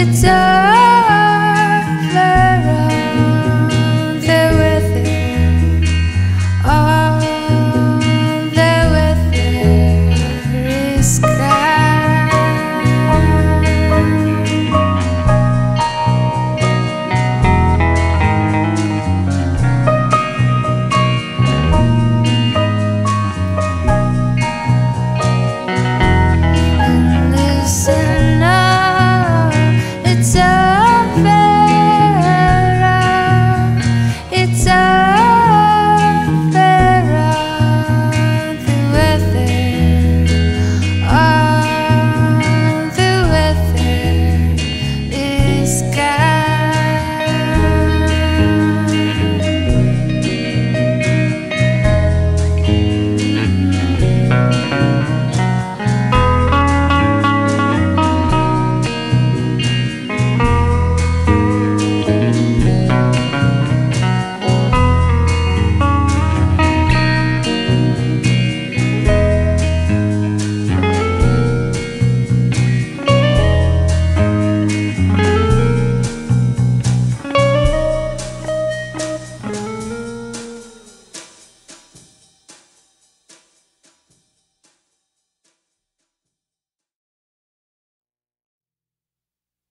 It's a